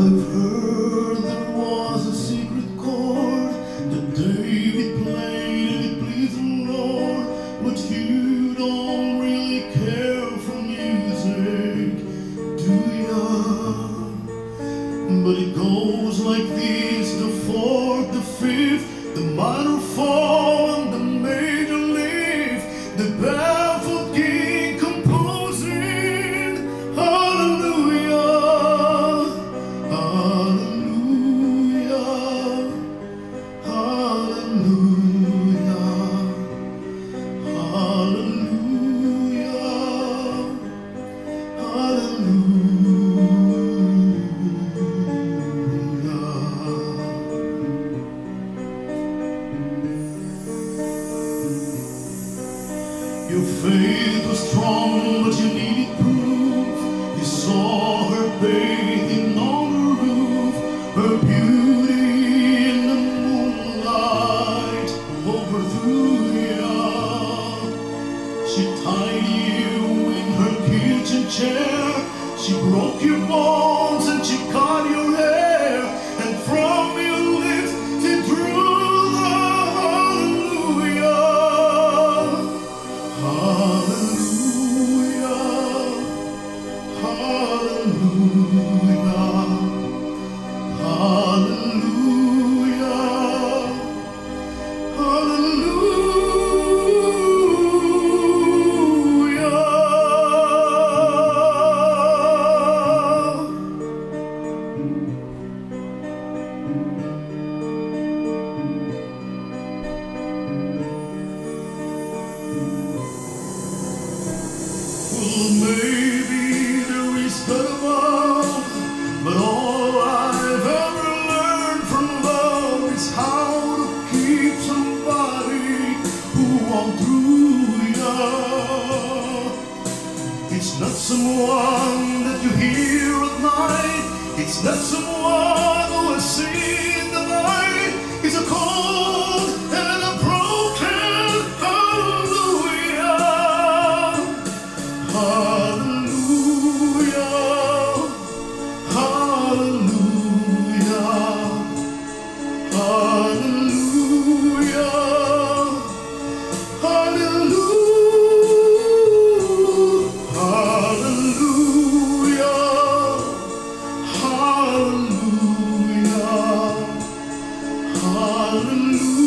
I've heard there was a secret chord that David played and it pleased the Lord, but you don't really care for music, do ya? But it goes like this, the fourth, the fifth, the minor fall and the major lift, the. Your faith was strong, but you needed proof. You saw her bathing on the roof, her beauty in the moonlight overthrew you. She tied you in her kitchen chair. She broke your bones made It's not someone that you hear at night. It's not someone out